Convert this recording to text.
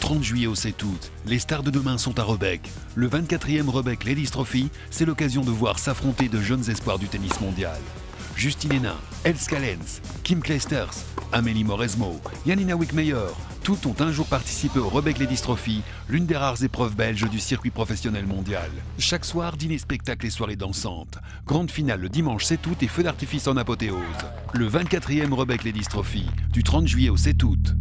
30 juillet au 7 août, les stars de demain sont à Rebec. Le 24e Rebec Ladies Trophy, c'est l'occasion de voir s'affronter de jeunes espoirs du tennis mondial. Justine Hénin, Els Callens, Kim Kleisters, Amélie Mauresmo, Janina Wickmeyer, toutes ont un jour participé au Rebec Ladies Trophy, l'une des rares épreuves belges du circuit professionnel mondial. Chaque soir, dîner, spectacle et soirées dansante. Grande finale le dimanche 7 août et feu d'artifice en apothéose. Le 24e Rebec Ladies Trophy, du 30 juillet au 7 août.